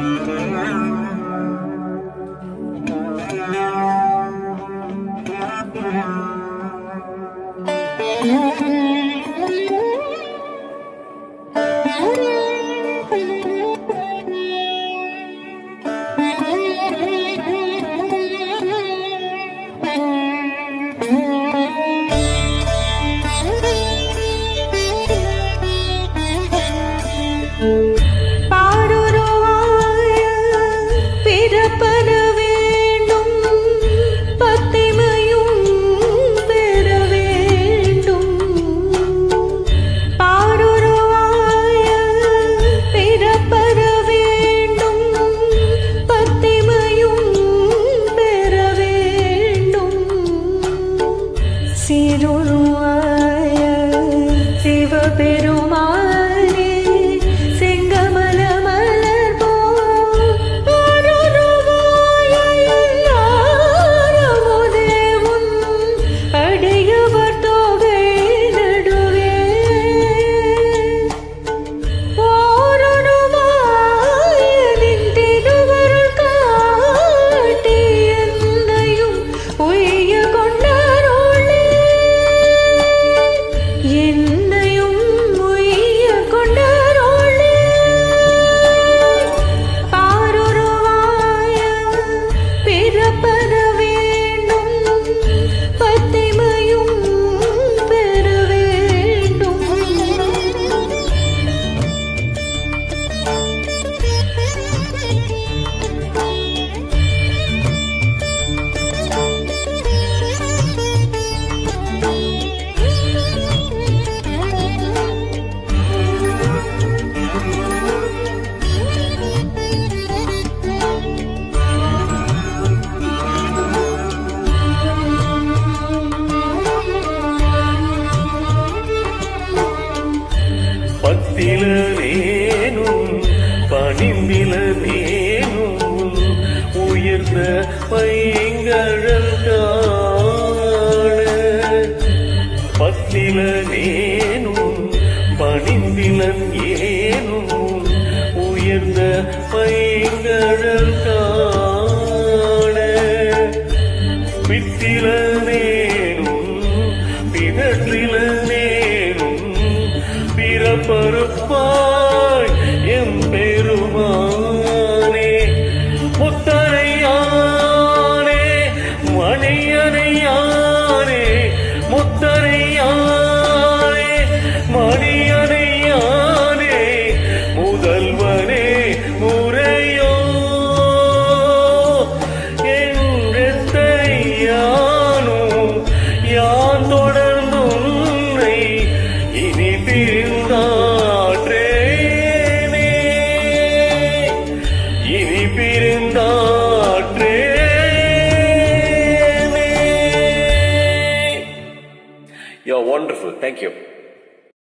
Thank mm -hmm. you. சிறுவாய சிவபெரு பத்திலேனும் பணிந்திலேனும் உயர்ந்த பைங்கழல் காண. பத்திலேனும் பணிந்திலன் ஏனும் உயர்ந்த பைங்கழல் காண. பித்திலேனும் பிதற்றிலேனும் ஈரப்பருப்பா wonderful. Thank you.